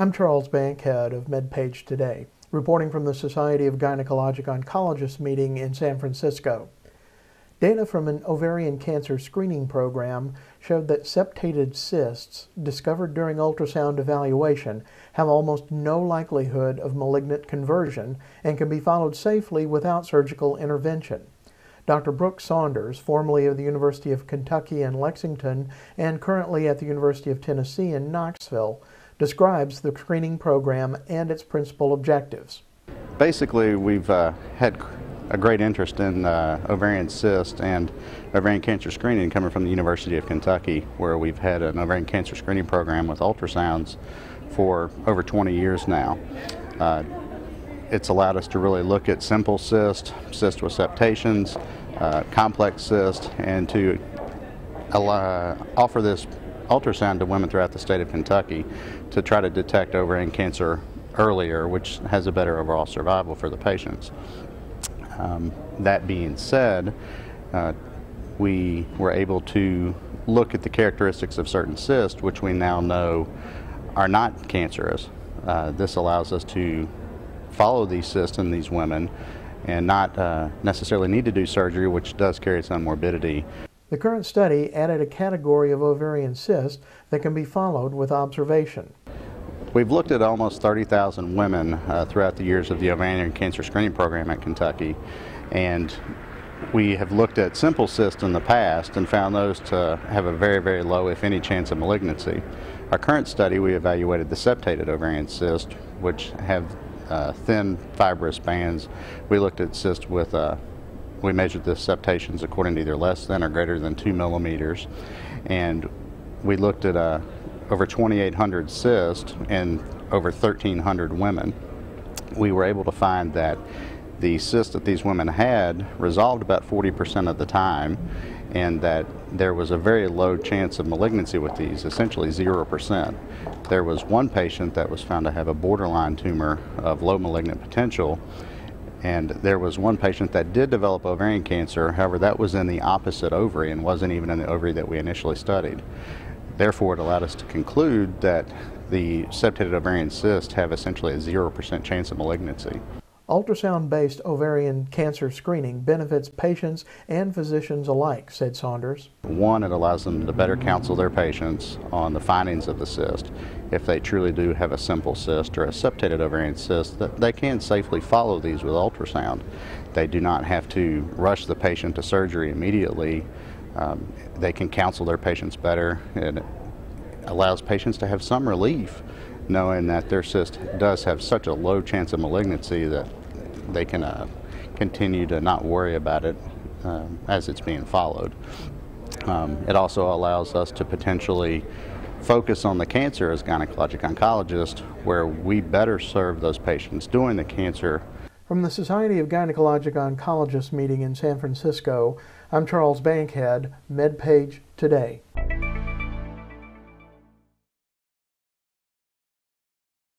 I'm Charles Bankhead of MedPage Today, reporting from the Society of Gynecologic Oncologists meeting in San Francisco. Data from an ovarian cancer screening program showed that septated cysts discovered during ultrasound evaluation have almost no likelihood of malignant conversion and can be followed safely without surgical intervention. Dr. Brooke Saunders, formerly of the University of Kentucky in Lexington and currently at the University of Tennessee in Knoxville, describes the screening program and its principal objectives. Basically, we've uh, had a great interest in uh, ovarian cyst and ovarian cancer screening coming from the University of Kentucky, where we've had an ovarian cancer screening program with ultrasounds for over 20 years now. Uh, it's allowed us to really look at simple cyst, cyst with septations, uh, complex cyst, and to allow, offer this ultrasound to women throughout the state of Kentucky to try to detect ovarian cancer earlier, which has a better overall survival for the patients. Um, that being said, uh, we were able to look at the characteristics of certain cysts, which we now know are not cancerous. Uh, this allows us to follow these cysts in these women and not uh, necessarily need to do surgery, which does carry own morbidity. The current study added a category of ovarian cyst that can be followed with observation. We've looked at almost 30,000 women uh, throughout the years of the ovarian cancer screening program at Kentucky, and we have looked at simple cysts in the past and found those to have a very, very low, if any, chance of malignancy. Our current study, we evaluated the septated ovarian cyst, which have uh, thin fibrous bands. We looked at cysts with uh, we measured the septations according to either less than or greater than two millimeters. And we looked at uh, over 2,800 cysts in over 1,300 women. We were able to find that the cysts that these women had resolved about 40% of the time and that there was a very low chance of malignancy with these, essentially 0%. There was one patient that was found to have a borderline tumor of low malignant potential and there was one patient that did develop ovarian cancer, however, that was in the opposite ovary and wasn't even in the ovary that we initially studied. Therefore, it allowed us to conclude that the septated ovarian cysts have essentially a 0% chance of malignancy. Ultrasound-based ovarian cancer screening benefits patients and physicians alike, said Saunders. One, it allows them to better counsel their patients on the findings of the cyst. If they truly do have a simple cyst or a septated ovarian cyst, that they can safely follow these with ultrasound. They do not have to rush the patient to surgery immediately. Um, they can counsel their patients better. It allows patients to have some relief knowing that their cyst does have such a low chance of malignancy that they can uh, continue to not worry about it uh, as it's being followed. Um, it also allows us to potentially focus on the cancer as gynecologic oncologists where we better serve those patients doing the cancer. From the Society of Gynecologic Oncologists meeting in San Francisco, I'm Charles Bankhead, MedPage Today.